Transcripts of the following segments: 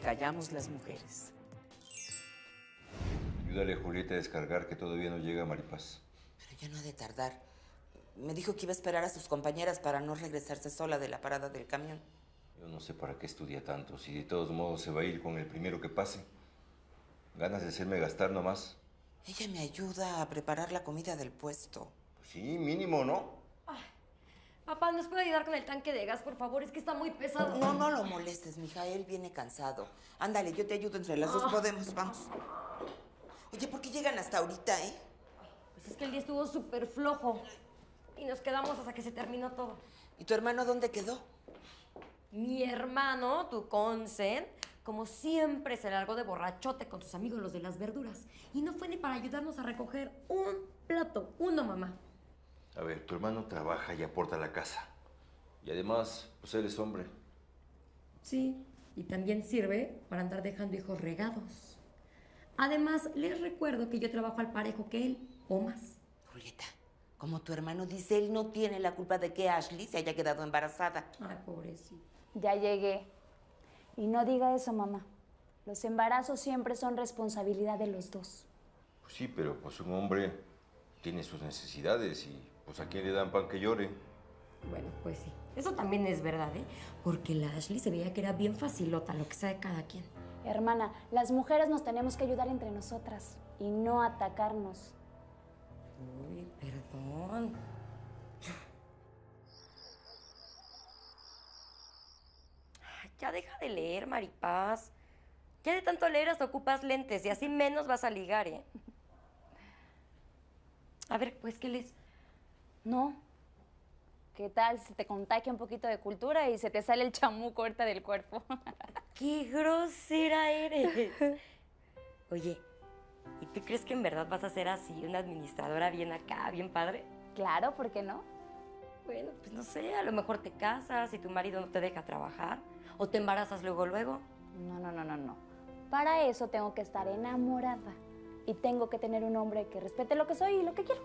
que callamos las mujeres. Ayúdale a Julieta a descargar que todavía no llega Maripaz. Pero ya no ha de tardar. Me dijo que iba a esperar a sus compañeras para no regresarse sola de la parada del camión. Yo no sé para qué estudia tanto, si de todos modos se va a ir con el primero que pase. Ganas de hacerme gastar nomás. Ella me ayuda a preparar la comida del puesto. Pues sí, mínimo, ¿no? Papá, ¿nos puede ayudar con el tanque de gas, por favor? Es que está muy pesado. No, no lo molestes, mija. Él viene cansado. Ándale, yo te ayudo entre las dos. Podemos, vamos. Oye, ¿por qué llegan hasta ahorita, eh? Pues es que el día estuvo súper flojo. Y nos quedamos hasta que se terminó todo. ¿Y tu hermano dónde quedó? Mi hermano, tu consen, como siempre se largó de borrachote con sus amigos los de las verduras. Y no fue ni para ayudarnos a recoger un plato. Uno, mamá. A ver, tu hermano trabaja y aporta a la casa. Y además, pues él es hombre. Sí, y también sirve para andar dejando hijos regados. Además, les recuerdo que yo trabajo al parejo que él, o más. Julieta, como tu hermano dice, él no tiene la culpa de que Ashley se haya quedado embarazada. Ay, pobrecito. Ya llegué. Y no diga eso, mamá. Los embarazos siempre son responsabilidad de los dos. Pues sí, pero pues un hombre tiene sus necesidades y pues a quién le dan pan que llore. Bueno, pues sí. Eso también es verdad, ¿eh? Porque la Ashley se veía que era bien facilota, lo que sea de cada quien. Hermana, las mujeres nos tenemos que ayudar entre nosotras y no atacarnos. Uy, perdón. Ya deja de leer, Maripaz. Ya de tanto leer hasta ocupas lentes y así menos vas a ligar, ¿eh? A ver, pues, ¿qué lees? No. ¿Qué tal si te contagia un poquito de cultura y se te sale el chamuco ahorita del cuerpo? ¡Qué grosera eres! Oye, ¿y tú crees que en verdad vas a ser así, una administradora bien acá, bien padre? claro, ¿por qué no? Bueno, pues no sé, a lo mejor te casas y tu marido no te deja trabajar. O te embarazas luego, luego. No, no, no, no, no. Para eso tengo que estar enamorada. Y tengo que tener un hombre que respete lo que soy y lo que quiero.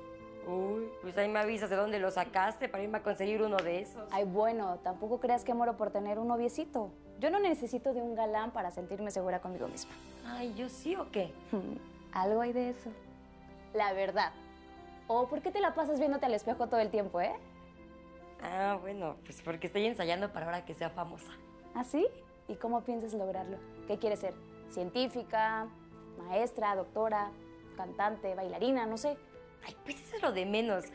Uy, pues ahí me avisas de dónde lo sacaste para irme a conseguir uno de esos. Ay, bueno, tampoco creas que muero por tener un noviecito. Yo no necesito de un galán para sentirme segura conmigo misma. Ay, ¿yo sí o qué? Algo hay de eso. La verdad. ¿O por qué te la pasas viéndote al espejo todo el tiempo, eh? Ah, bueno, pues porque estoy ensayando para ahora que sea famosa. ¿Ah, sí? ¿Y cómo piensas lograrlo? ¿Qué quieres ser? ¿Científica? ¿Maestra? ¿Doctora? ¿Cantante? ¿Bailarina? No sé. Ay, pues eso es lo de menos.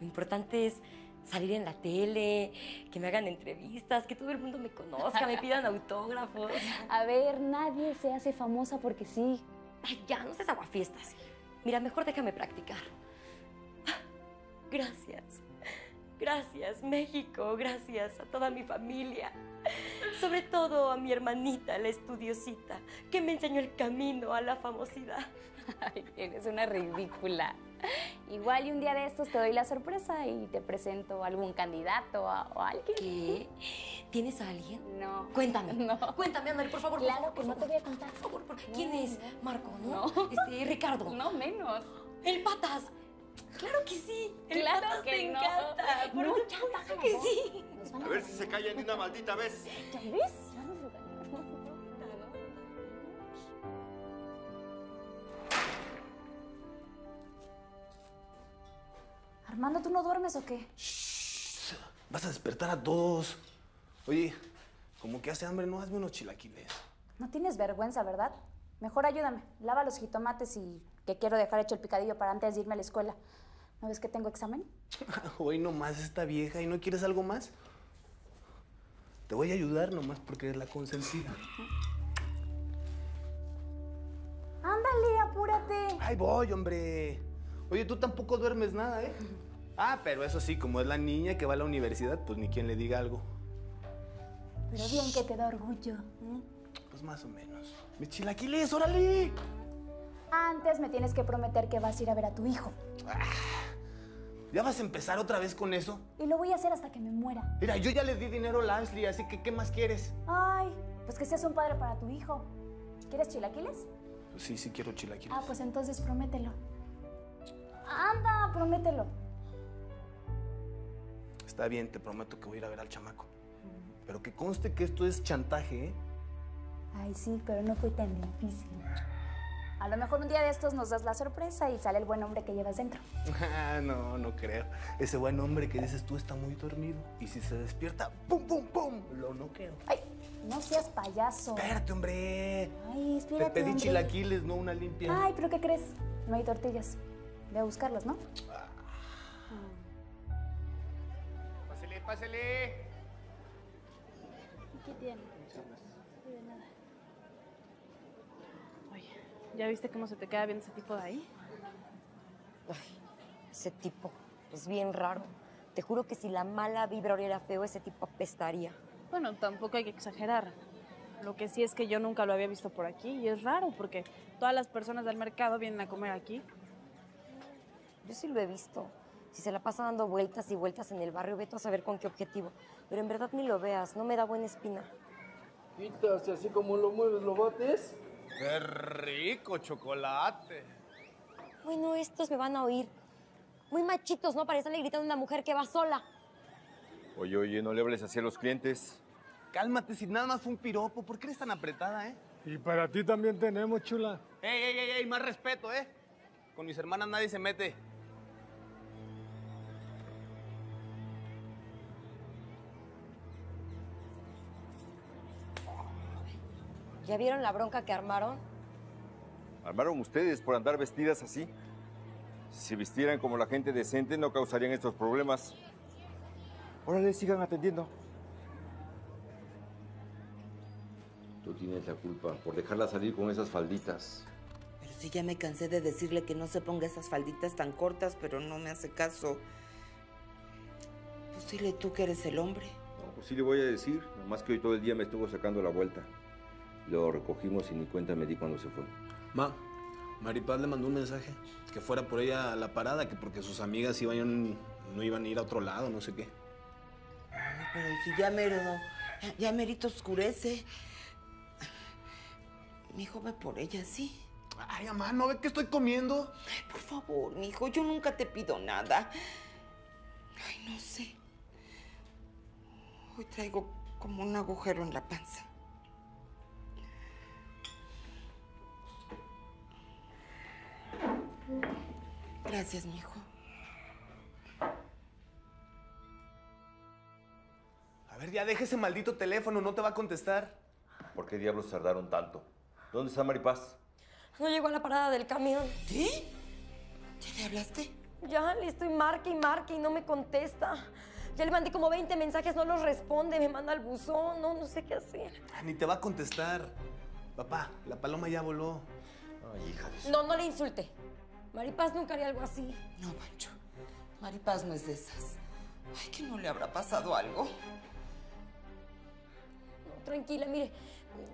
Lo importante es salir en la tele, que me hagan entrevistas, que todo el mundo me conozca, me pidan autógrafos. A ver, nadie se hace famosa porque sí. Ay, ya, no seas aguafiestas. Mira, mejor déjame practicar. Gracias. Gracias, México. Gracias a toda mi familia. Sobre todo a mi hermanita, la estudiosita, que me enseñó el camino a la famosidad. Ay, eres una ridícula. Igual y un día de estos te doy la sorpresa y te presento a algún candidato a- o a alguien. ¿Qué? ¿Tienes a alguien? No. Cuéntame. No. Cuéntame, ándale, por favor. por Claro favor, que por no te voy a contar. Por favor, por- No, ¿Quién es? no. Marco, ¿no? No. Este, Ricardo. No menos. El Patas. Claro que sí. El Claro Patas que te no. encanta. Por No, ya, que sí. A ver si se callan de una maldita vez. ¿Ya ves? Armando, ¿tú no duermes o qué? Vas a despertar a todos. Oye, como que hace hambre, no hazme unos chilaquiles. No tienes vergüenza, ¿verdad? Mejor ayúdame. Lava los jitomates y que quiero dejar hecho el picadillo para antes de irme a la escuela. ¿No ves que tengo examen? Hoy nomás esta vieja y no quieres algo más. Te voy a ayudar nomás porque eres la consentida. Ándale, apúrate. Ay, voy, hombre. Oye, tú tampoco duermes nada, ¿eh? Ah, pero eso sí, como es la niña que va a la universidad, pues ni quien le diga algo. Pero bien que te da orgullo. ¿eh? Pues más o menos. Mis chilaquiles, órale. Antes me tienes que prometer que vas a ir a ver a tu hijo. ¿Ya vas a empezar otra vez con eso? Y lo voy a hacer hasta que me muera. Mira, yo ya le di dinero a Ashley, así que ¿qué más quieres? Ay, pues que seas un padre para tu hijo. ¿Quieres chilaquiles? Pues sí, sí quiero chilaquiles. Ah, pues entonces promételo. Anda, promételo. Está bien, te prometo que voy a ir a ver al chamaco. Pero que conste que esto es chantaje, ¿eh? Ay, sí, pero no fue tan difícil. A lo mejor un día de estos nos das la sorpresa y sale el buen hombre que llevas dentro. Ah, no, no creo. Ese buen hombre que dices tú está muy dormido. Y si se despierta, ¡pum, pum, pum! Lo noqueo. Ay, no seas payaso. Espérate, hombre. Ay, Te espérate, pedí hombre. chilaquiles, no una limpia. Ay, pero ¿qué crees? No hay tortillas. Ve a buscarlas, ¿no? Pásele, pásele. ¿Qué tiene? Oye, ¿ya viste cómo se te queda viendo ese tipo de ahí? Ese tipo es bien raro. Te juro que si la mala vibra oliera feo, ese tipo apestaría. Bueno, tampoco hay que exagerar. Lo que sí es que yo nunca lo había visto por aquí y es raro porque todas las personas del mercado vienen a comer aquí. Yo sí lo he visto. Si se la pasa dando vueltas y vueltas en el barrio, vete a saber con qué objetivo. Pero en verdad ni lo veas, no me da buena espina. Quitas, así como lo mueves, lo bates. ¡Qué rico chocolate! Bueno, estos me van a oír. Muy machitos, ¿no? Parecen gritando a una mujer que va sola. Oye, oye, no le hables así a los clientes. Cálmate, si nada más fue un piropo. ¿Por qué eres tan apretada, eh? Y para ti también tenemos, chula. ¡Ey, ey, ey, ey! Más respeto, ¿eh? Con mis hermanas nadie se mete. ¿Ya vieron la bronca que armaron? ¿Armaron ustedes por andar vestidas así? Si se vistieran como la gente decente, no causarían estos problemas. Órale, sigan atendiendo. Tú tienes la culpa por dejarla salir con esas falditas. Pero sí ya me cansé de decirle que no se ponga esas falditas tan cortas, pero no me hace caso. Pues dile tú que eres el hombre. No, pues sí le voy a decir, nomás que hoy todo el día me estuvo sacando la vuelta. Lo recogimos y ni cuenta me di cuando se fue. Ma, Maripaz le mandó un mensaje que fuera por ella a la parada, que porque sus amigas iban, no iban a ir a otro lado, no sé qué. Ay, pero si ya mero, ya, ya merito oscurece. Mi hijo ve por ella, sí. Ay, mamá, ¿no ve que estoy comiendo? Ay, por favor, mi hijo, yo nunca te pido nada. Ay, no sé. Hoy traigo como un agujero en la panza. Gracias, mi hijo. A ver, ya deja ese maldito teléfono, no te va a contestar. ¿Por qué diablos tardaron tanto? ¿Dónde está Maripaz? No llegó a la parada del camión. ¿Sí? ¿Ya le hablaste? Ya le estoy marque y marque y no me contesta. Ya le mandé como 20 mensajes, no los responde, me manda al buzón, no, no sé qué hacer. Ah, Ni te va a contestar. Papá, la paloma ya voló. Ay, hija de No, no le insulte. Maripaz nunca haría algo así. No, Pancho. Maripaz no es de esas. Ay, que no le habrá pasado algo. No, tranquila, mire,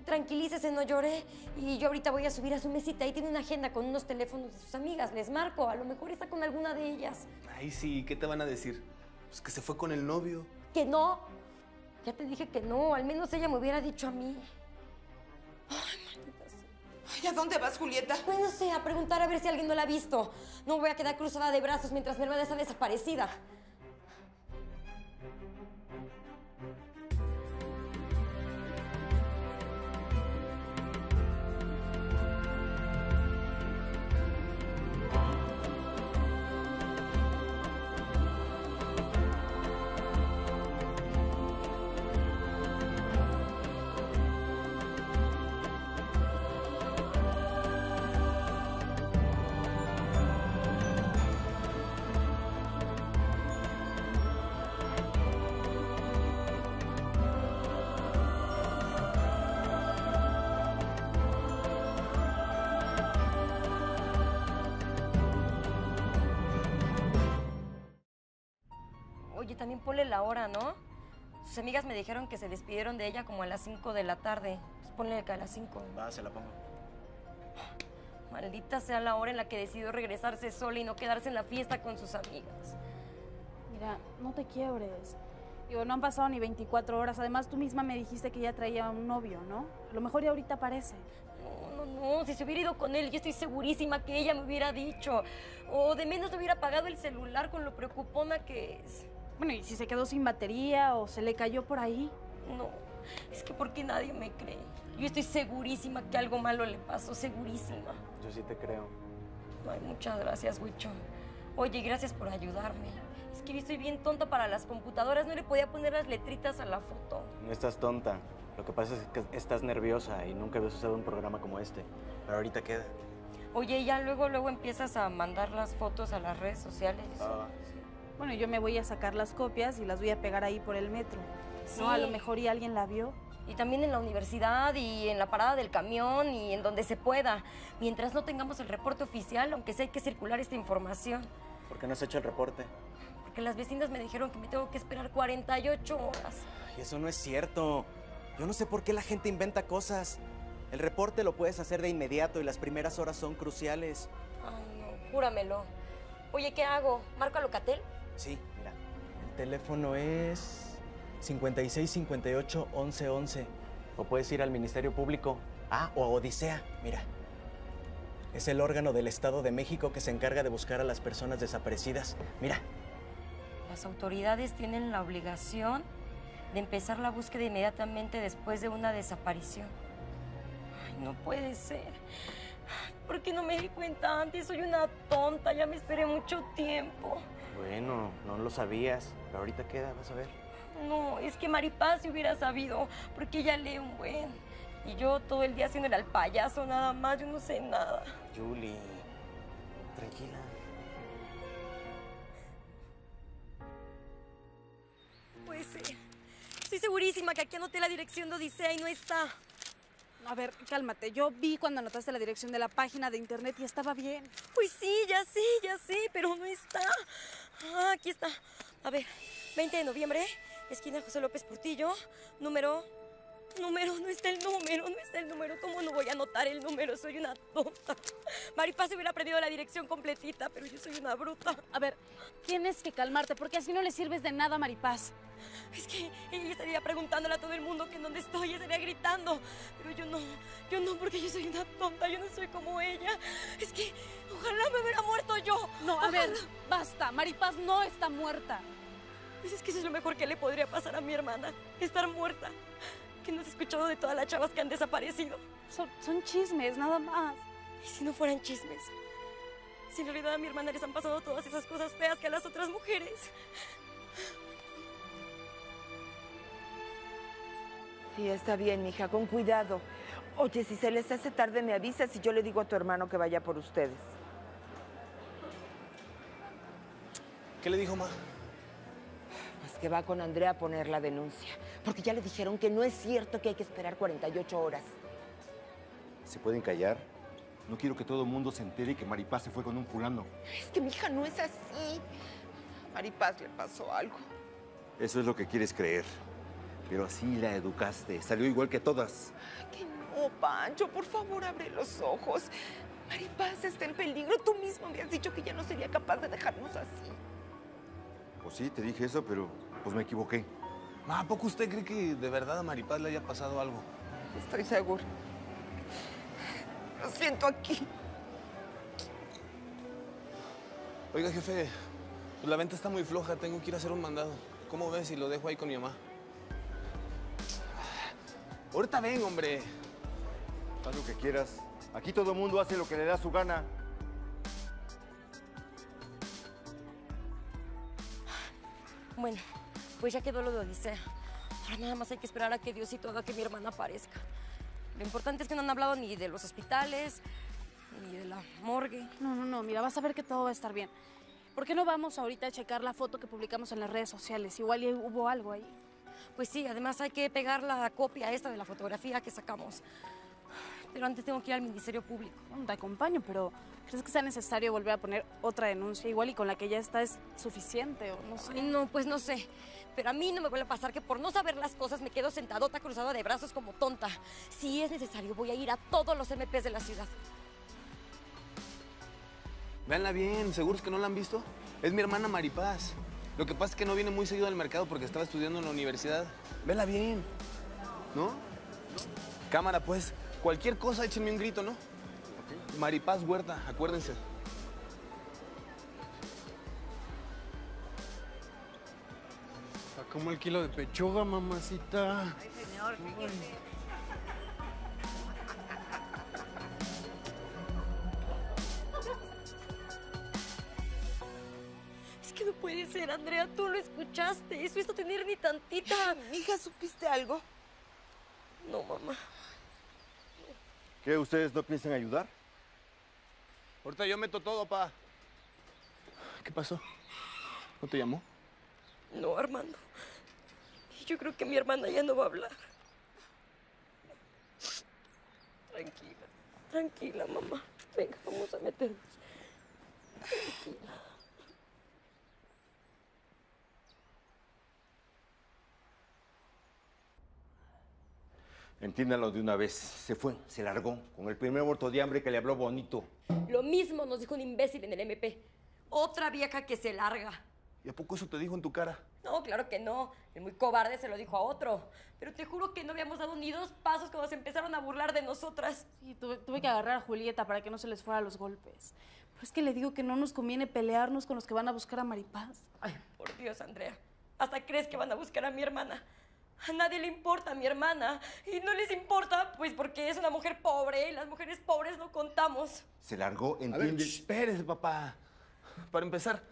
tranquilícese, no llore. Y yo ahorita voy a subir a su mesita. Ahí tiene una agenda con unos teléfonos de sus amigas. Les marco, a lo mejor está con alguna de ellas. Ay, sí, ¿qué te van a decir? Pues que se fue con el novio. Que no. Ya te dije que no, al menos ella me hubiera dicho a mí. Ay. Ay, ¿a dónde vas, Julieta? Pues no sé, a preguntar a ver si alguien no la ha visto. No voy a quedar cruzada de brazos mientras mi hermana está desaparecida. También ponle la hora, ¿no? Sus amigas me dijeron que se despidieron de ella como a las 5 de la tarde. Pues ponle que a las 5. Va, se la pongo. Maldita sea la hora en la que decidió regresarse sola y no quedarse en la fiesta con sus amigas. Mira, no te quiebres. Digo, no han pasado ni 24 horas. Además, tú misma me dijiste que ya traía un novio, ¿no? A lo mejor ya ahorita aparece. No, no, no, si se hubiera ido con él, yo estoy segurísima que ella me hubiera dicho. O de menos le hubiera apagado el celular con lo preocupona que es. Bueno, ¿y si se quedó sin batería o se le cayó por ahí? No, es que porque nadie me cree. Yo estoy segurísima que algo malo le pasó, segurísima. Yo sí te creo. Ay, muchas gracias, Huicho. Oye, gracias por ayudarme. Es que yo estoy bien tonta para las computadoras, no le podía poner las letritas a la foto. No estás tonta. Lo que pasa es que estás nerviosa y nunca habías usado un programa como este. Pero ahorita queda. Oye, ya luego, luego empiezas a mandar las fotos a las redes sociales. Ah, Bueno, yo me voy a sacar las copias y las voy a pegar ahí por el metro. Sí. No, a lo mejor y alguien la vio. Y también en la universidad y en la parada del camión y en donde se pueda. Mientras no tengamos el reporte oficial, aunque sea hay que circular esta información. ¿Por qué no has hecho el reporte? Porque las vecinas me dijeron que me tengo que esperar 48 horas. Y eso no es cierto. Yo no sé por qué la gente inventa cosas. El reporte lo puedes hacer de inmediato y las primeras horas son cruciales. Ay, no, júramelo. Oye, ¿qué hago? ¿Marco a Locatel? Sí, mira. El teléfono es 5658 1111. O puedes ir al Ministerio Público. Ah, o a Odisea, mira. Es el órgano del Estado de México que se encarga de buscar a las personas desaparecidas. Mira, Las autoridades tienen la obligación de empezar la búsqueda inmediatamente después de una desaparición. Ay, no puede ser. ¿Por qué no me di cuenta antes? Soy una tonta, ya me esperé mucho tiempo. Bueno, no lo sabías, pero ahorita queda, vas a ver. No, es que Maripaz si hubiera sabido, porque ella lee un buen. Y yo todo el día haciéndole al payaso nada más, yo no sé nada. Julie, tranquila. Puede ser. Estoy segurísima que aquí anoté la dirección de Odisea y no está. A ver, cálmate. Yo vi cuando anotaste la dirección de la página de internet y estaba bien. Pues sí, ya sé, ya sé, pero no está. Ah, aquí está. A ver, 20 de noviembre, esquina José López Portillo, número... Número, no está el número, no está el número. ¿Cómo no voy a anotar el número? Soy una tonta. Maripaz hubiera aprendido la dirección completita, pero yo soy una bruta. A ver, tienes que calmarte porque así no le sirves de nada a Maripaz. Es que ella estaría preguntándole a todo el mundo que en dónde estoy, estaría gritando. Pero yo no, yo no, porque yo soy una tonta, yo no soy como ella. Es que ojalá me hubiera muerto yo. No, a ver, Ojalá. basta. Maripaz no está muerta. Pues es que eso es lo mejor que le podría pasar a mi hermana, estar muerta. Que no has escuchado de todas las chavas que han desaparecido. Son, son chismes, nada más. Y si no fueran chismes. Si en realidad a mi hermana les han pasado todas esas cosas feas que a las otras mujeres. Sí, está bien, mija, con cuidado. Oye, si se les hace tarde, me avisas y yo le digo a tu hermano que vaya por ustedes. ¿Qué le dijo, ma? Que va con Andrea a poner la denuncia. Porque ya le dijeron que no es cierto que hay que esperar 48 horas. ¿Se pueden callar? No quiero que todo el mundo se entere que Maripaz se fue con un fulano. Es que mi hija no es así. Maripaz le pasó algo. Eso es lo que quieres creer. Pero así la educaste. Salió igual que todas. Que no, Pancho, por favor, abre los ojos. Maripaz está en peligro. Tú mismo me has dicho que ya no sería capaz de dejarnos así. Pues sí, te dije eso, pero pues me equivoqué. ¿a poco usted cree que de verdad a Maripaz le haya pasado algo? Estoy segura. Lo siento aquí. Oiga, jefe, pues la venta está muy floja, tengo que ir a hacer un mandado. ¿Cómo ves si lo dejo ahí con mi mamá? Ahorita ven, hombre. Haz lo que quieras. Aquí todo el mundo hace lo que le da su gana. Bueno, pues ya quedó lo de Odisea. Ahora nada más hay que esperar a que Diosito haga que mi hermana aparezca. Lo importante es que no han hablado ni de los hospitales, ni de la morgue. No, no, no, mira, vas a ver que todo va a estar bien. ¿Por qué no vamos ahorita a checar la foto que publicamos en las redes sociales? Igual y hubo algo ahí. Pues sí, además hay que pegar la copia esta de la fotografía que sacamos. Pero antes tengo que ir al Ministerio Público. Bueno, te acompaño, pero ¿crees que sea necesario volver a poner otra denuncia? Igual y con la que ya está es suficiente o no sé. Ay, no, pues no sé. Pero a mí no me vuelve a pasar que por no saber las cosas me quedo sentadota cruzada de brazos como tonta. Si es necesario, voy a ir a todos los MPs de la ciudad. Véanla bien, ¿seguros que no la han visto? Es mi hermana Maripaz. Lo que pasa es que no viene muy seguido al mercado porque estaba estudiando en la universidad. Vela bien, ¿no? Cámara, pues. Cualquier cosa, échenme un grito, ¿no? Maripaz Huerta, acuérdense. Como el kilo de pechuga, mamacita. Es que no puede ser, Andrea, tú lo escuchaste. Eso es no tener ni tantita. Mija, ¿supiste algo? No, mamá. ¿Qué? ¿Ustedes no piensan ayudar? Ahorita yo meto todo, pa. ¿Qué pasó? ¿No te llamó? No, Armando. Yo creo que mi hermana ya no va a hablar. Tranquila, tranquila, mamá. Venga, vamos a meternos. Tranquila. Entiéndanlo de una vez. Se fue, se largó, con el primer muerto de hambre que le habló bonito. Lo mismo nos dijo un imbécil en el MP. Otra vieja que se larga. ¿Y a poco eso te dijo en tu cara? No, claro que no. El muy cobarde se lo dijo a otro. Pero te juro que no habíamos dado ni dos pasos cuando se empezaron a burlar de nosotras. Sí, tuve, tuve que agarrar a Julieta para que no se les fuera los golpes. Pero es que le digo que no nos conviene pelearnos con los que van a buscar a Maripaz. Ay, por Dios, Andrea. Hasta crees que van a buscar a mi hermana. A nadie le importa a mi hermana. Y no les importa, pues porque es una mujer pobre y las mujeres pobres no contamos. Se largó, A ver, espérese, papá. Para empezar,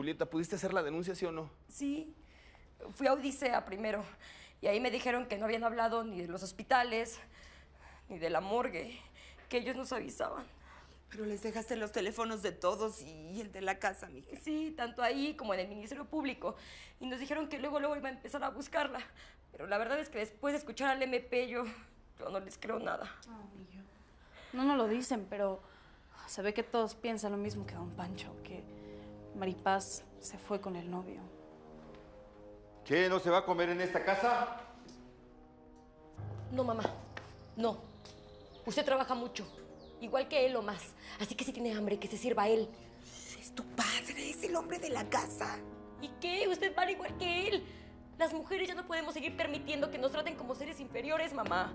Julieta, ¿pudiste hacer la denuncia, sí o no? Sí, fui a Odisea primero. Y ahí me dijeron que no habían hablado ni de los hospitales, ni de la morgue, que ellos nos avisaban. Pero les dejaste los teléfonos de todos y el de la casa, mija. Sí, tanto ahí como en el Ministerio Público. Y nos dijeron que luego, luego iba a empezar a buscarla. Pero la verdad es que después de escuchar al MP, yo, yo no les creo nada. No nos lo dicen, pero se ve que todos piensan lo mismo que don Pancho, que Maripaz se fue con el novio. ¿Qué? ¿No se va a comer en esta casa? No, mamá, no. Usted trabaja mucho, igual que él o más. Así que si tiene hambre, que se sirva a él. Es tu padre, es el hombre de la casa. ¿Y qué? Usted vale igual que él. Las mujeres ya no podemos seguir permitiendo que nos traten como seres inferiores, mamá.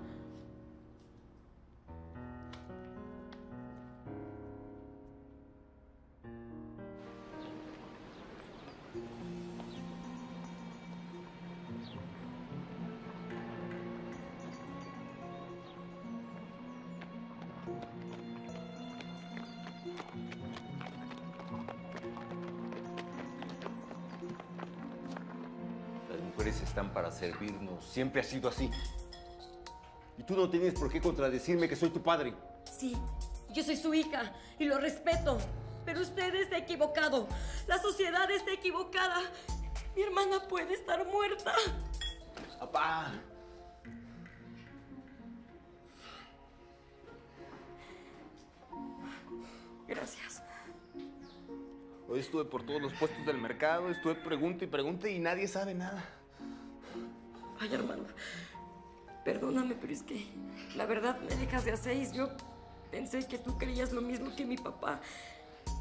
Están para servirnos. Siempre ha sido así. Y tú no tienes por qué contradecirme que soy tu padre. Sí, yo soy su hija y lo respeto. Pero usted está equivocado. La sociedad está equivocada. Mi hermana puede estar muerta. Papá. Gracias. Hoy estuve por todos los puestos del mercado, estuve pregunta y pregunta y nadie sabe nada. Ay, hermano. Perdóname, pero es que la verdad me dejas de a seis. Yo pensé que tú creías lo mismo que mi papá.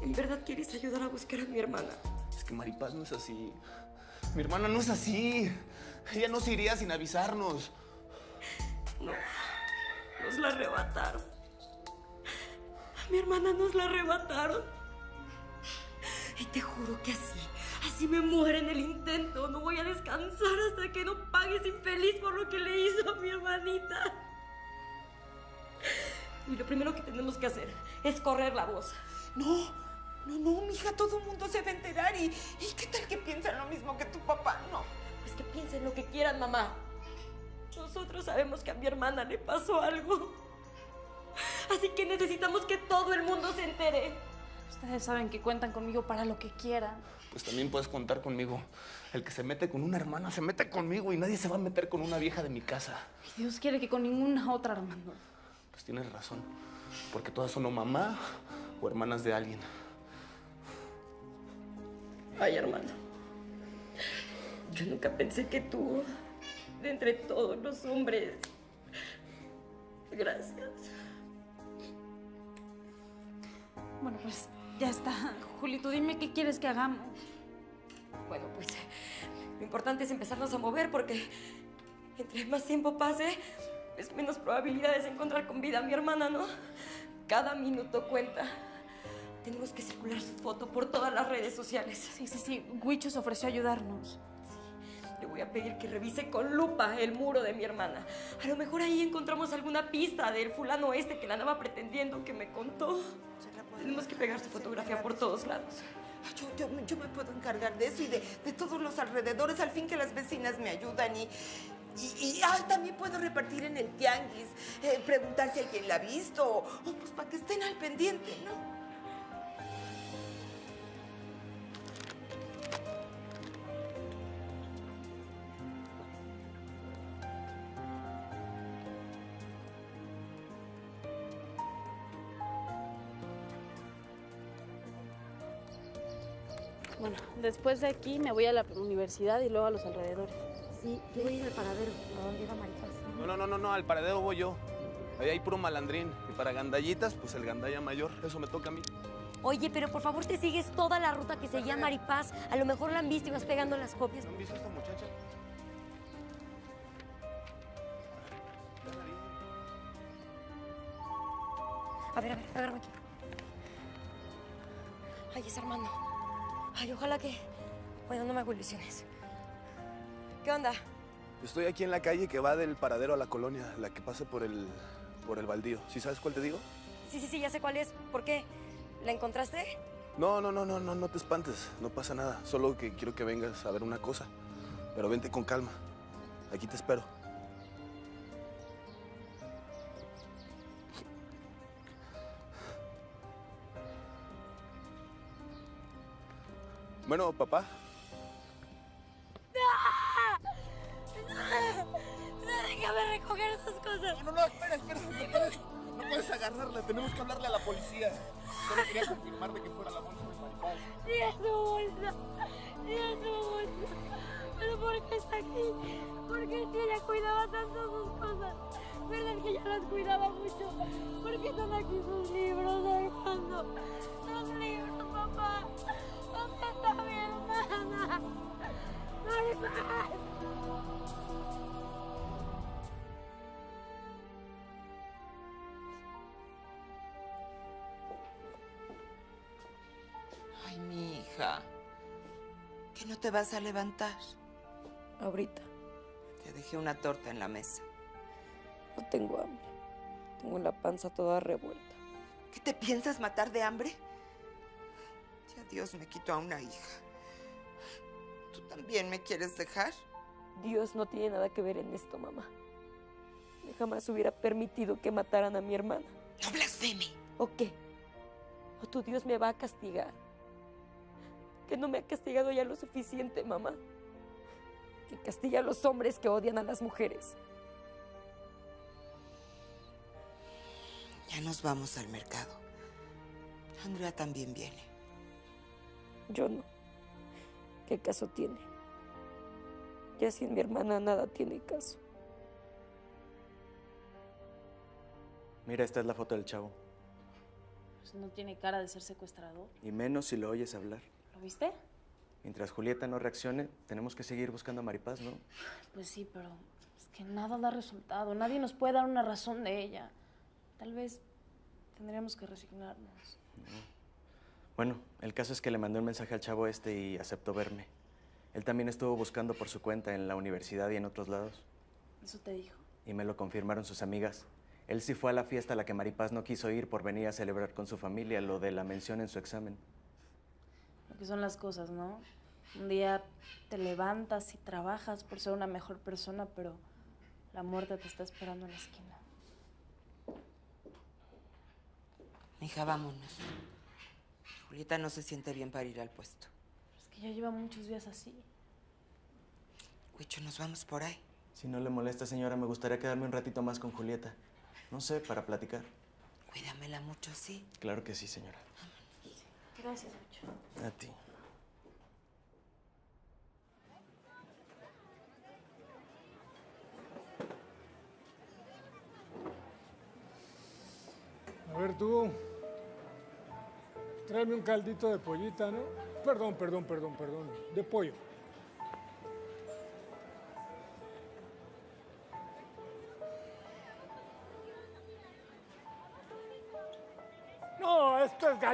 ¿En verdad quieres ayudar a buscar a mi hermana? Es que Maripaz no es así. Mi hermana no es así. Ella no se iría sin avisarnos. No, nos la arrebataron. A mi hermana nos la arrebataron. Y te juro que así, así me muere en el intento. No voy a descansar hasta que no pagues infeliz por lo que le hizo a mi hermanita. Y lo primero que tenemos que hacer es correr la voz. No, no, no, mija, todo el mundo se va a enterar. ¿Y, ¿y qué tal que piensan lo mismo que tu papá? No. Pues que piensen lo que quieran, mamá. Nosotros sabemos que a mi hermana le pasó algo. Así que necesitamos que todo el mundo se entere. Ustedes saben que cuentan conmigo para lo que quieran. Pues también puedes contar conmigo. El que se mete con una hermana se mete conmigo y nadie se va a meter con una vieja de mi casa. Y Dios quiere que con ninguna otra, Armando. Pues tienes razón. Porque todas son o mamá o hermanas de alguien. Ay, hermano. Yo nunca pensé que tú, de entre todos los hombres. Gracias. Bueno, pues ya está. Julito, dime qué quieres que hagamos. Bueno, pues lo importante es empezarnos a mover porque entre más tiempo pase, pues menos probabilidades de encontrar con vida a mi hermana, ¿no? Cada minuto cuenta. Tenemos que circular su foto por todas las redes sociales. Sí, sí, sí. Huicho se ofreció ayudarnos. Voy a pedir que revise con lupa el muro de mi hermana. A lo mejor ahí encontramos alguna pista del fulano este que la andaba pretendiendo que me contó. Tenemos que pegar su fotografía por todos lados. Yo, yo, yo me puedo encargar de eso y de, de todos los alrededores, al fin que las vecinas me ayudan y... Y, y, ah, también puedo repartir en el tianguis, eh, preguntar si alguien la ha visto, o o, pues para que estén al pendiente, ¿no? Después de aquí me voy a la universidad y luego a los alrededores. Sí, yo voy a ir al paradero, a donde iba Maripaz. No, no, no, no, no, al paradero voy yo. Ahí hay puro malandrín. Y para gandallitas, pues el gandalla mayor. Eso me toca a mí. Oye, pero por favor te sigues toda la ruta que seguía Maripaz. A lo mejor la han visto y vas pegando las copias. ¿No han visto a esta muchacha? A ver, a ver, agárrame aquí. Ay, es Armando. Ay, ojalá que... Bueno, no me hago ilusiones. ¿Qué onda? Estoy aquí en la calle que va del paradero a la colonia, la que pasa por el, por el baldío. ¿Sí sabes cuál te digo? Sí, sí, sí, ya sé cuál es. ¿Por qué? ¿La encontraste? No, no, no, no, no, no te espantes. No pasa nada. Solo que quiero que vengas a ver una cosa. Pero vente con calma. Aquí te espero. Bueno, papá. Esas cosas. No, no, espera, espera. No puedes, no puedes agarrarla. Tenemos que hablarle a la policía. Solo quería confirmar de que fuera la bolsa de Maripaz. Sí, es tu bolsa. Sí, es tu bolsa. Pero ¿por qué está aquí? ¿Por qué si ella cuidaba tanto sus cosas? ¿Verdad que ella las cuidaba mucho? ¿Por qué están aquí sus libros, Armando? Sus libros, papá. ¿Dónde está mi hermana? Maripaz. ¿Que no te vas a levantar? Ahorita Te dejé una torta en la mesa. no tengo hambre. Tengo la panza toda revuelta. ¿Qué te piensas matar de hambre? Ya Dios me quitó a una hija. ¿Tú también me quieres dejar? Dios no tiene nada que ver en esto, mamá. Yo jamás hubiera permitido que mataran a mi hermana. No blasfeme. ¿O qué? ¿O tu Dios me va a castigar? Que no me ha castigado ya lo suficiente, mamá. Que castiga a los hombres que odian a las mujeres. Ya nos vamos al mercado. Andrea también viene. Yo no. ¿Qué caso tiene? Ya sin mi hermana nada tiene caso. Mira, esta es la foto del chavo. Pues no tiene cara de ser secuestrador. Y menos si lo oyes hablar. ¿Lo viste? Mientras Julieta no reaccione, tenemos que seguir buscando a Maripaz, ¿no? Pues sí, pero es que nada da resultado. Nadie nos puede dar una razón de ella. Tal vez tendríamos que resignarnos. Bueno, el caso es que le mandé un mensaje al chavo este y aceptó verme. Él también estuvo buscando por su cuenta en la universidad y en otros lados. Eso te dijo. Y me lo confirmaron sus amigas. Él sí fue a la fiesta a la que Maripaz no quiso ir por venir a celebrar con su familia lo de la mención en su examen. Lo que son las cosas, ¿no? Un día te levantas y trabajas por ser una mejor persona, pero la muerte te está esperando en la esquina. Hija, vámonos. Julieta no se siente bien para ir al puesto. Es que ya lleva muchos días así. Huicho, nos vamos por ahí. Si no le molesta, señora, me gustaría quedarme un ratito más con Julieta. No sé, para platicar. Cuídamela mucho, ¿sí? Claro que sí, señora. Gracias, Lucho. A ti. A ver tú, tráeme un caldito de pollita, ¿no? Perdón, perdón, perdón, perdón, de pollo.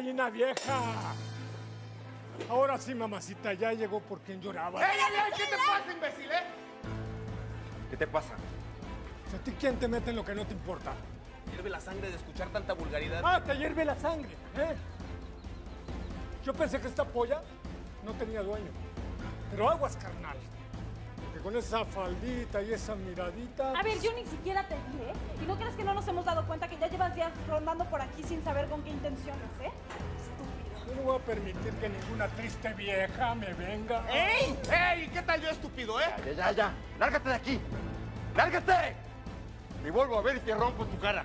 Gallina vieja. Ahora sí, mamacita, ya llegó por quien lloraba. ¡Ey, ey, ey! ¿Qué te pasa, imbécil, eh? ¿Qué te pasa? ¿A ti quién te mete en lo que no te importa? Hierve la sangre de escuchar tanta vulgaridad. Ah, te hierve la sangre, ¿eh? Yo pensé que esta polla no tenía dueño. Pero aguas, carnal. Con esa faldita y esa miradita... A ver, yo ni siquiera te vi, ¿eh? ¿Y no crees que no nos hemos dado cuenta que ya llevas días rondando por aquí sin saber con qué intenciones, eh? Yo no voy a permitir que ninguna triste vieja me venga... ¡Ey! ¡Ey! ¿Qué tal yo estúpido, eh? Ya, ya, ya. ¡Lárgate de aquí! ¡Lárgate! Te vuelvo a ver y te rompo tu cara.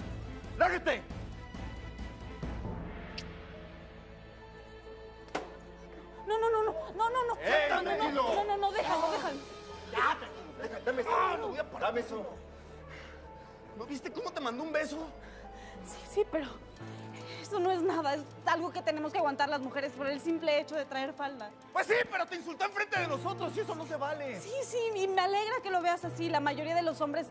¡Lárgate! No, no, no, no, no, no, no. ¡Ey, no, no, no, no, no, déjalo, déjalo. Dame eso. voy a parar. Dame eso. ¿No viste cómo te mandó un beso? Sí, sí, pero eso no es nada. Es algo que tenemos que aguantar las mujeres por el simple hecho de traer falda. Pues sí, pero te insultó enfrente de nosotros y eso no se vale. Sí, sí, y me alegra que lo veas así. La mayoría de los hombres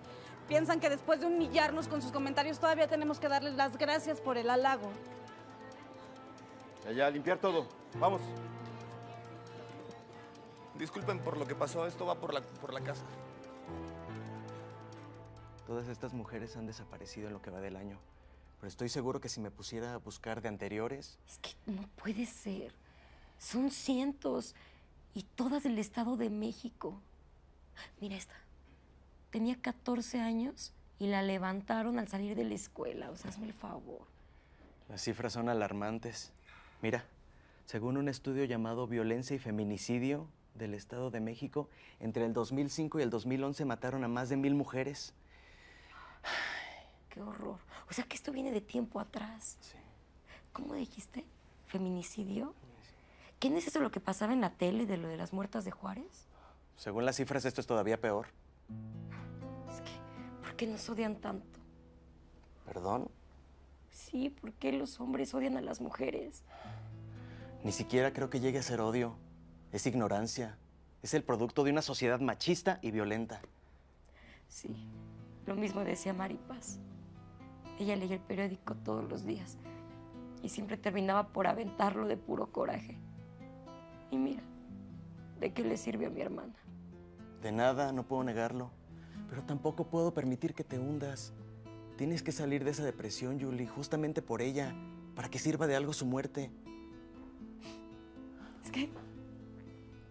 piensan que después de humillarnos con sus comentarios todavía tenemos que darles las gracias por el halago. Ya, ya, limpiar todo. Vamos. Disculpen por lo que pasó, esto va por la, por la casa. Todas estas mujeres han desaparecido en lo que va del año. Pero estoy seguro que si me pusiera a buscar de anteriores, Es que no puede ser. Son cientos y todas del Estado de México. Mira esta. Tenía 14 años y la levantaron al salir de la escuela. O sea, hazme el favor. las cifras son alarmantes. Mira, según un estudio llamado Violencia y Feminicidio del Estado de México, entre el 2005 y el 2011 mataron a más de mil mujeres. Qué horror. O sea, que esto viene de tiempo atrás. Sí. ¿Cómo dijiste? ¿Feminicidio? ¿Qué no es eso lo que pasaba en la tele de lo de las muertas de Juárez? Según las cifras, esto es todavía peor. Es que, ¿por qué nos odian tanto? ¿Perdón? Sí, ¿por qué los hombres odian a las mujeres? Ni siquiera creo que llegue a ser odio. Es ignorancia. Es el producto de una sociedad machista y violenta. Sí, lo mismo decía Maripaz. Ella leía el periódico todos los días y siempre terminaba por aventarlo de puro coraje. Y mira, ¿de qué le sirve a mi hermana? De nada, no puedo negarlo. Pero tampoco puedo permitir que te hundas. Tienes que salir de esa depresión, Julie, justamente por ella, para que sirva de algo su muerte. Es que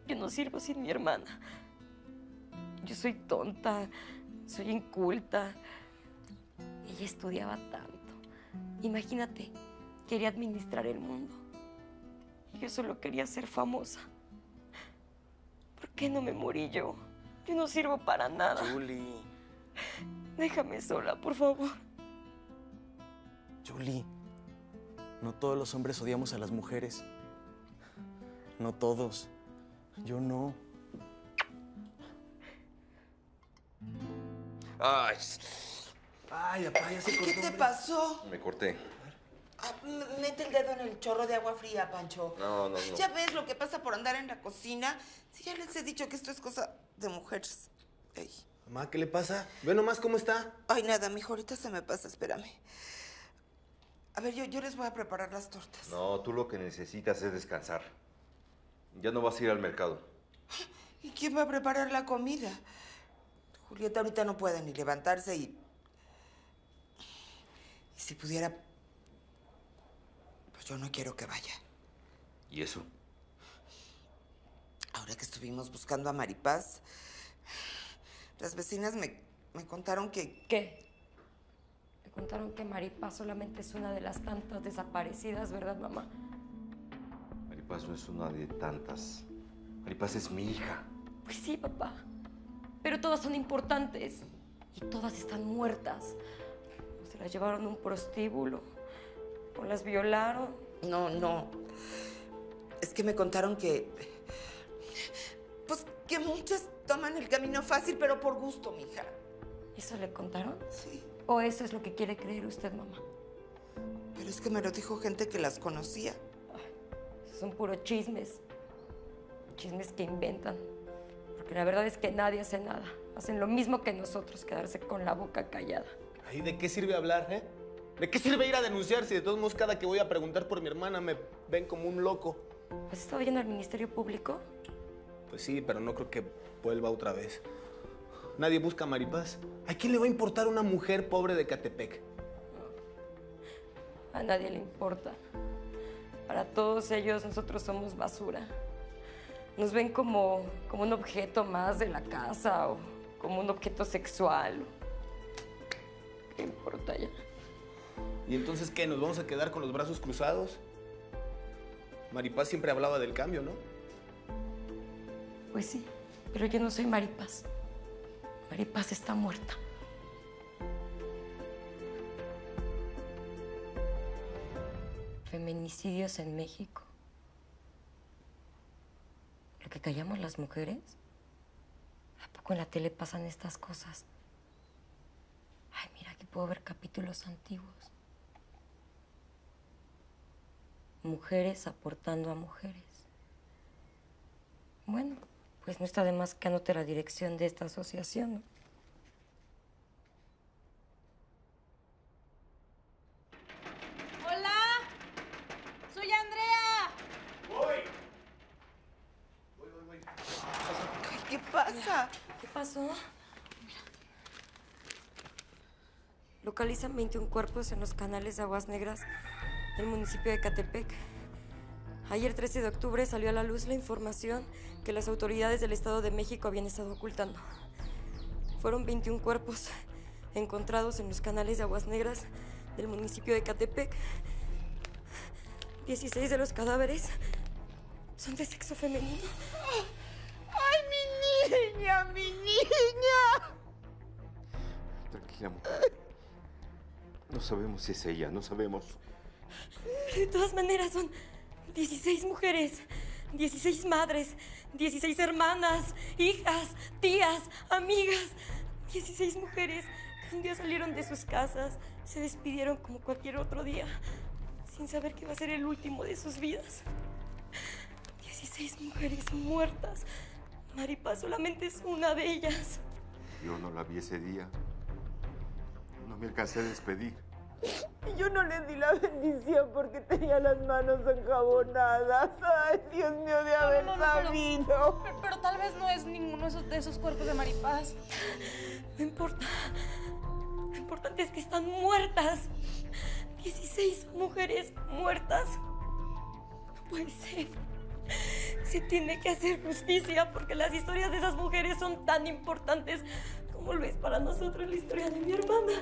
yo no sirvo sin mi hermana. Yo soy tonta, soy inculta. Ella estudiaba tanto. Imagínate, quería administrar el mundo. Y yo solo quería ser famosa. ¿Por qué no me morí yo? Yo no sirvo para nada. Julie, Déjame sola, por favor. Julie, no todos los hombres odiamos a las mujeres. No todos. Yo no. Ay, Ay, papá, ya se ¿Qué cortó. te pasó? me corté. Ah, mete el dedo en el chorro de agua fría, Pancho. No, no, no. Ya ves lo que pasa por andar en la cocina. Si ya les he dicho que esto es cosa de mujeres. Ey. Mamá, ¿qué le pasa? Ve nomás cómo está. Ay, nada, mijo, ahorita se me pasa, espérame. A ver, yo, yo les voy a preparar las tortas. No, tú lo que necesitas es descansar. Ya no vas a ir al mercado. ¿Y quién va a preparar la comida? Julieta ahorita no puede ni levantarse y... Y si pudiera... Pues yo no quiero que vaya. ¿Y eso? Ahora que estuvimos buscando a Maripaz, las vecinas me, me contaron que... ¿Qué? Me contaron que Maripaz solamente es una de las tantas desaparecidas, ¿verdad, mamá? Maripaz no es una de tantas. Maripaz es mi hija. Pues sí, papá. Pero todas son importantes. Y todas están muertas. O se las llevaron a un prostíbulo. O las violaron. No, no. Es que me contaron que... Pues que muchas toman el camino fácil, pero por gusto, mija. ¿Eso le contaron? Sí. ¿O eso es lo que quiere creer usted, mamá? Pero es que me lo dijo gente que las conocía. Son puros chismes. Chismes que inventan. Porque la verdad es que nadie hace nada. Hacen lo mismo que nosotros, quedarse con la boca callada. Ay, ¿de qué sirve hablar, eh? ¿De qué sirve ir a denunciar si de todos modos cada que voy a preguntar por mi hermana me ven como un loco? ¿Has estado yendo al Ministerio Público? Pues sí, pero no creo que vuelva otra vez. Nadie busca a Maripaz. ¿A quién le va a importar una mujer pobre de Catepec? A nadie le importa. Para todos ellos nosotros somos basura. Nos ven como, como un objeto más de la casa o como un objeto sexual. ¿Qué importa ya? ¿Y entonces qué? ¿Nos vamos a quedar con los brazos cruzados? Maripaz siempre hablaba del cambio, ¿no? Pues sí, pero yo no soy Maripaz. Maripaz está muerta. Feminicidios en México. ¿Lo que callamos las mujeres? ¿A poco en la tele pasan estas cosas? Ay, mira, aquí puedo ver capítulos antiguos. Mujeres aportando a mujeres. Bueno, pues no está de más que anote la dirección de esta asociación, ¿no? Hola, soy Andrea. Ay, ¿Qué ¿Qué pasó? Localizan 21 cuerpos en los canales de aguas negras del municipio de Catepec. Ayer 13 de octubre salió a la luz la información que las autoridades del Estado de México habían estado ocultando. Fueron 21 cuerpos encontrados en los canales de aguas negras del municipio de Catepec. 16 de los cadáveres son de sexo femenino. ¡Ay, mi niña, mi niña! Tranquila, mujer. No sabemos si es ella, no sabemos. De todas maneras, son 16 mujeres, 16 madres, 16 hermanas, hijas, tías, amigas. 16 mujeres que un día salieron de sus casas, se despidieron como cualquier otro día, sin saber que va a ser el último de sus vidas. 16 mujeres muertas. Maripaz solamente es una de ellas. Yo no la vi ese día. No me alcancé a despedir. Y yo no le di la bendición porque tenía las manos enjabonadas. Ay, Dios mío, de haber no, sabido. Pero, pero tal vez no es ninguno de esos, de esos cuerpos de Maripaz. No importa. Lo importante es que están muertas. 16 mujeres muertas. No puede ser. Se tiene que hacer justicia porque las historias de esas mujeres son tan importantes como lo es para nosotros la historia de mi hermana.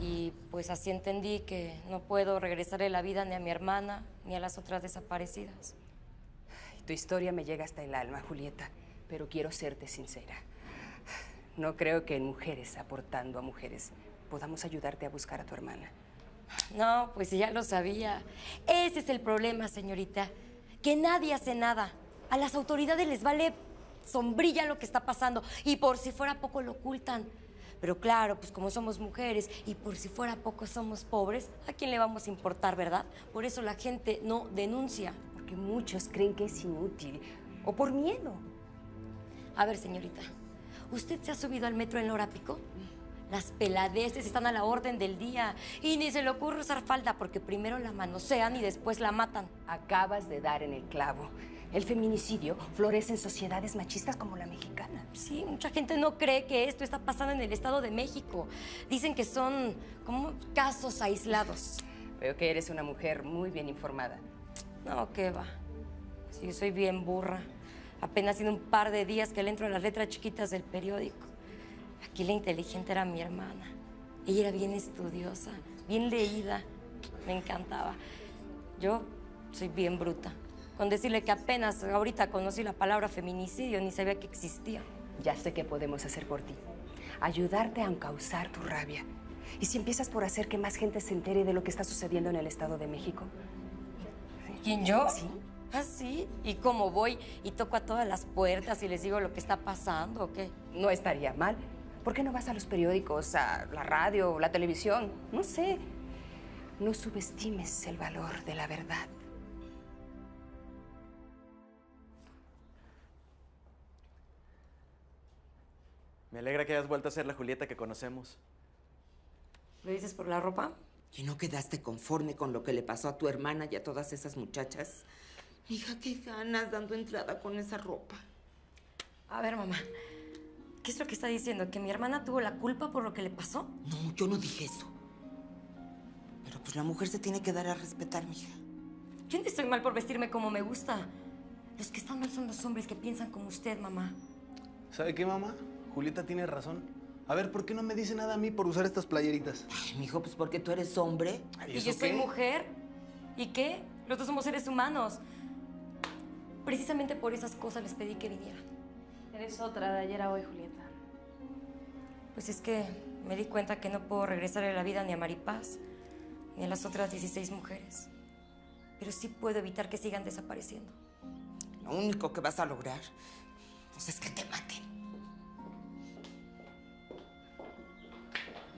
Y pues así entendí que no puedo regresarle la vida ni a mi hermana ni a las otras desaparecidas. Tu historia me llega hasta el alma, Julieta, pero quiero serte sincera. No creo que en mujeres aportando a mujeres podamos ayudarte a buscar a tu hermana. No, pues ya lo sabía. Ese es el problema, señorita. Que nadie hace nada. A las autoridades les vale sombrilla lo que está pasando y por si fuera poco lo ocultan. Pero claro, pues como somos mujeres y por si fuera poco somos pobres, ¿a quién le vamos a importar, verdad? Por eso la gente no denuncia. Porque muchos creen que es inútil o por miedo. A ver, señorita, ¿usted se ha subido al metro en la hora pico? Las peladeces están a la orden del día y ni se le ocurre usar falda porque primero la manosean y después la matan. Acabas de dar en el clavo. El feminicidio florece en sociedades machistas como la mexicana. Sí, mucha gente no cree que esto está pasando en el Estado de México. Dicen que son como casos aislados. Veo que eres una mujer muy bien informada. No, qué va. Sí, soy bien burra. Apenas tiene un par de días que le entro a las letras chiquitas del periódico. Aquí la inteligente era mi hermana. Ella era bien estudiosa, bien leída. Me encantaba. Yo soy bien bruta. Con decirle que apenas ahorita conocí la palabra feminicidio, ni sabía que existía. Ya sé qué podemos hacer por ti. Ayudarte a encauzar tu rabia. ¿Y si empiezas por hacer que más gente se entere de lo que está sucediendo en el Estado de México? ¿Quién yo? Sí. ¿Ah, ¿Así? ¿Y cómo voy y toco a todas las puertas y les digo lo que está pasando qué? No estaría mal. ¿Por qué no vas a los periódicos, a la radio, la televisión? No sé. No subestimes el valor de la verdad. Me alegra que hayas vuelto a ser la Julieta que conocemos. ¿Lo dices por la ropa? ¿Y no quedaste conforme con lo que le pasó a tu hermana y a todas esas muchachas? Hija, qué ganas dando entrada con esa ropa. A ver, mamá. ¿Qué es lo que está diciendo? ¿Que mi hermana tuvo la culpa por lo que le pasó? No, yo no dije eso. Pero pues la mujer se tiene que dar a respetar, mija. Yo no estoy mal por vestirme como me gusta. Los que están mal son los hombres que piensan como usted, mamá. ¿Sabe qué, mamá? Julieta tiene razón. A ver, ¿por qué no me dice nada a mí por usar estas playeritas? Ay, mijo, pues porque tú eres hombre. Ay, ¿Y ¿eso yo soy mujer? ¿Y qué? Los dos somos seres humanos. Precisamente por esas cosas les pedí que vinieran. Eres otra de ayer a hoy, Julieta. Pues es que me di cuenta que no puedo regresarle la vida ni a Maripaz, ni a las otras 16 mujeres. Pero sí puedo evitar que sigan desapareciendo. Lo único que vas a lograr pues es que te maten.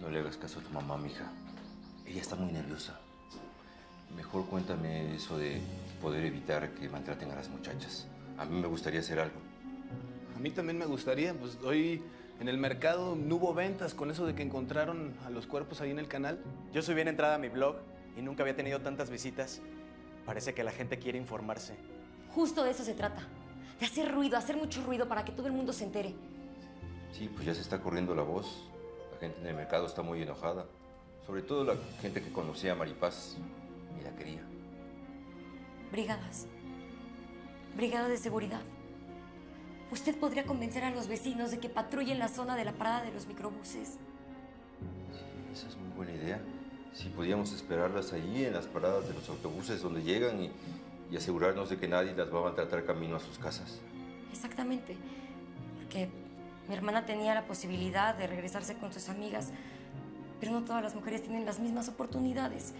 No le hagas caso a tu mamá, mija. Ella está muy nerviosa. Mejor cuéntame eso de poder evitar que maltraten a las muchachas. A mí me gustaría hacer algo. A mí también me gustaría, pues hoy en el mercado no hubo ventas con eso de que encontraron a los cuerpos ahí en el canal. Yo subí una entrada a mi blog y nunca había tenido tantas visitas. Parece que la gente quiere informarse. Justo de eso se trata. De hacer ruido, hacer mucho ruido para que todo el mundo se entere. Sí, pues ya se está corriendo la voz. La gente en el mercado está muy enojada. Sobre todo la gente que conocía a Maripaz y la quería. Brigadas. Brigadas de seguridad. Usted podría convencer a los vecinos de que patrullen la zona de la parada de los microbuses. Esa es muy buena idea. Si podíamos esperarlas allí en las paradas de los autobuses donde llegan y, y asegurarnos de que nadie las va a maltratar camino a sus casas. Exactamente. Porque mi hermana tenía la posibilidad de regresarse con sus amigas, pero no todas las mujeres tienen las mismas oportunidades.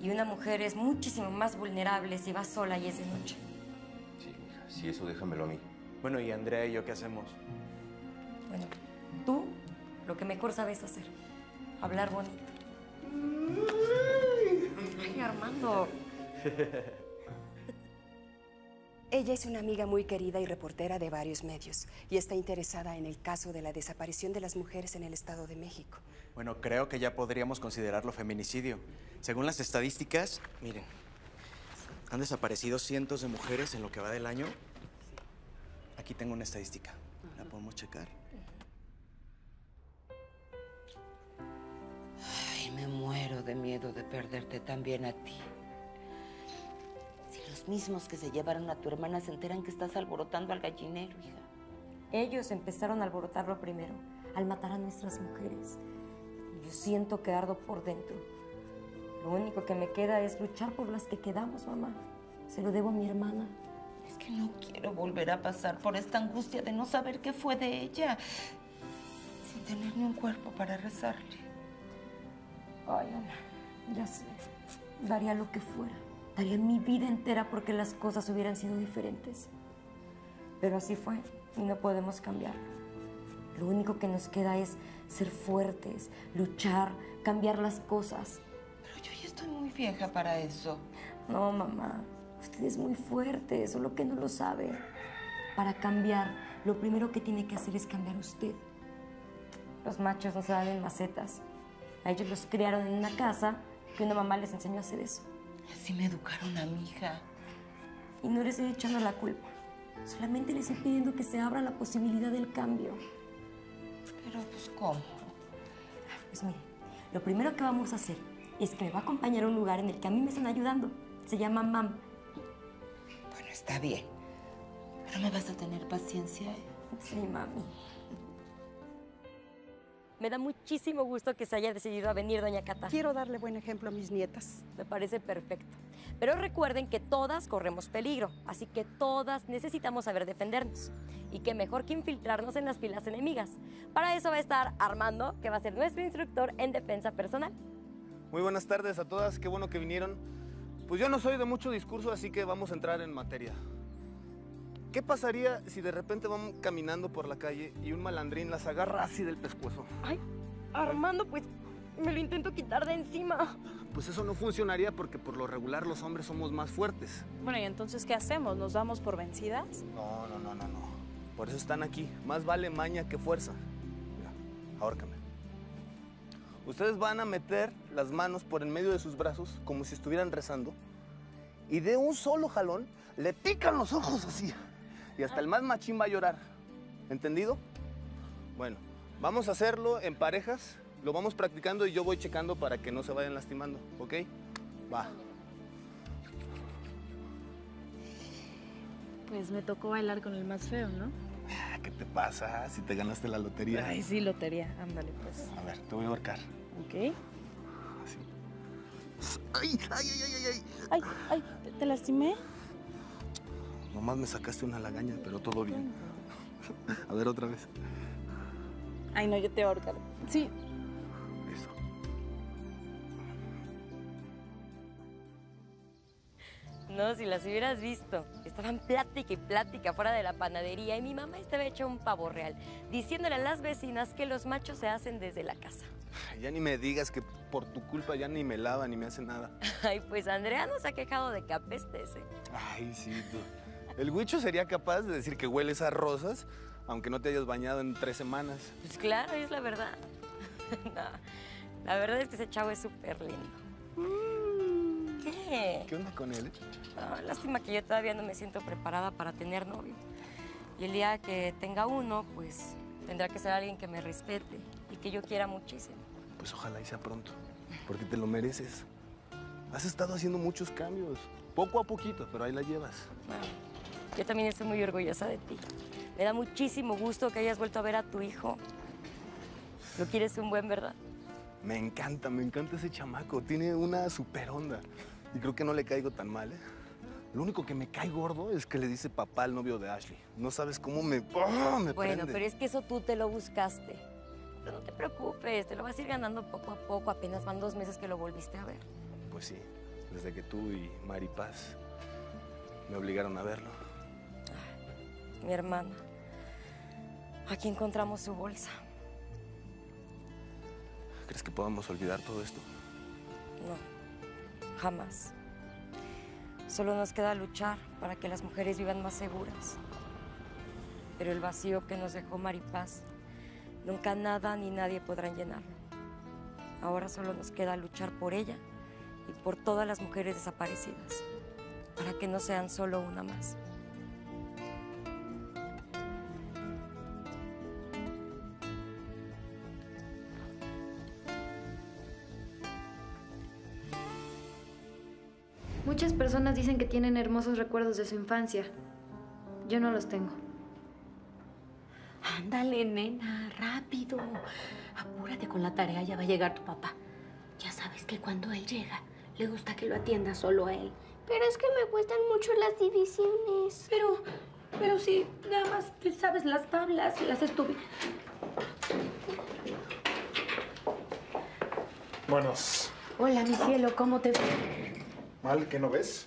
Y una mujer es muchísimo más vulnerable si va sola y es de noche. Sí, mija, sí, eso déjamelo a mí. Bueno, ¿y Andrea y yo qué hacemos? Bueno, tú lo que mejor sabes hacer, hablar bonito. Ay, Armando. Ella es una amiga muy querida y reportera de varios medios y está interesada en el caso de la desaparición de las mujeres en el Estado de México. Bueno, creo que ya podríamos considerarlo feminicidio. Según las estadísticas, miren, han desaparecido cientos de mujeres en lo que va del año. Aquí tengo una estadística. ¿La podemos checar? Ay, me muero de miedo de perderte también a ti. Los mismos que se llevaron a tu hermana se enteran que estás alborotando al gallinero, hija. Ellos empezaron a alborotarlo primero, al matar a nuestras mujeres. Yo siento que ardo por dentro. Lo único que me queda es luchar por las que quedamos, mamá. Se lo debo a mi hermana. Es que no quiero volver a pasar por esta angustia de no saber qué fue de ella. Sin tener ni un cuerpo para rezarle. Ay, Ana, ya sé. Daría lo que fuera. Daría mi vida entera porque las cosas hubieran sido diferentes. Pero así fue y no podemos cambiarlo. Lo único que nos queda es ser fuertes, luchar, cambiar las cosas. Pero yo ya estoy muy vieja para eso. No, mamá. Usted es muy fuerte, solo que no lo sabe. Para cambiar, lo primero que tiene que hacer es cambiar usted. Los machos no se dan en macetas. A ellos los criaron en una casa que una mamá les enseñó a hacer eso. Así me educaron a mi hija. Y no les estoy echando la culpa. Solamente les estoy pidiendo que se abra la posibilidad del cambio. Pero, pues, ¿cómo? Pues mire, lo primero que vamos a hacer es que me va a acompañar a un lugar en el que a mí me están ayudando. Se llama MAM. Bueno, está bien. Pero me vas a tener paciencia. ¿eh? Sí, mami. Me da muchísimo gusto que se haya decidido a venir, doña Cata. Quiero darle buen ejemplo a mis nietas. Me parece perfecto. Pero recuerden que todas corremos peligro, así que todas necesitamos saber defendernos. Y qué mejor que infiltrarnos en las filas enemigas. Para eso va a estar Armando, que va a ser nuestro instructor en defensa personal. Muy buenas tardes a todas, qué bueno que vinieron. Pues yo no soy de mucho discurso, así que vamos a entrar en materia. ¿Qué pasaría si de repente vamos caminando por la calle y un malandrín las agarra así del pescuezo? Ay, Armando, pues me lo intento quitar de encima. Pues eso no funcionaría porque por lo regular los hombres somos más fuertes. Bueno, ¿y entonces qué hacemos? ¿Nos damos por vencidas? No, no, no, no, no. Por eso están aquí. Más vale maña que fuerza. ahórcame. Ustedes van a meter las manos por en medio de sus brazos como si estuvieran rezando y de un solo jalón le pican los ojos así. Y hasta el más machín va a llorar. ¿Entendido? Bueno, vamos a hacerlo en parejas. Lo vamos practicando y yo voy checando para que no se vayan lastimando, ¿ok? Va. Pues me tocó bailar con el más feo, ¿no? Ah, ¿Qué te pasa si te ganaste la lotería? Ay, sí, lotería. Ándale, pues. A ver, te voy a ahorcar. Ok. ¡Ay, ay, ay, ay, ay! Ay, ay, ¿te- ¿te lastimé? Nomás me sacaste una lagaña, pero todo bien. A ver, otra vez. Ay, no, yo te ahorcar. Sí. Listo. No, si las hubieras visto. Estaban plática y plática fuera de la panadería y mi mamá estaba hecha un pavo real, diciéndole a las vecinas que los machos se hacen desde la casa. Ya ni me digas que por tu culpa ya ni me lava ni me hace nada. Ay, pues Andrea no se ha quejado de que apestes, ¿eh? Ay, sí, tú. El huicho sería capaz de decir que hueles a rosas, aunque no te hayas bañado en tres semanas. Pues claro, es la verdad. No, la verdad es que ese chavo es súper lindo. ¿Qué? ¿Qué onda con él? No, lástima que yo todavía no me siento preparada para tener novio. Y el día que tenga uno, pues tendrá que ser alguien que me respete y que yo quiera muchísimo. Pues ojalá y sea pronto, porque te lo mereces. Has estado haciendo muchos cambios, poco a poquito, pero ahí la llevas. Bueno, yo también estoy muy orgullosa de ti. Me da muchísimo gusto que hayas vuelto a ver a tu hijo. Lo quieres un buen, ¿verdad? Me encanta, me encanta ese chamaco. Tiene una super onda. Y creo que no le caigo tan mal, ¿eh? Lo único que me cae gordo es que le dice papá al novio de Ashley. No sabes cómo me, ¡ah! me Bueno, prende. pero es que eso tú te lo buscaste. Pero no te preocupes, te lo vas a ir ganando poco a poco. Apenas van dos meses que lo volviste a ver. Pues sí, desde que tú y Maripaz me obligaron a verlo. Mi hermana. Aquí encontramos su bolsa. ¿Crees que podamos olvidar todo esto? No, jamás. Solo nos queda luchar para que las mujeres vivan más seguras. Pero el vacío que nos dejó Maripaz, nunca nada ni nadie podrán llenarlo. Ahora solo nos queda luchar por ella y por todas las mujeres desaparecidas, para que no sean solo una más. Dicen que tienen hermosos recuerdos de su infancia. Yo no los tengo. Ándale, nena, rápido. Apúrate con la tarea, ya va a llegar tu papá. Ya sabes que cuando él llega, le gusta que lo atienda solo a él. Pero es que me cuestan mucho las divisiones. Pero, pero si nada más te sabes las tablas y las estuve. Buenos. Hola, mi cielo, ¿cómo te fue? ¿Mal que no ves?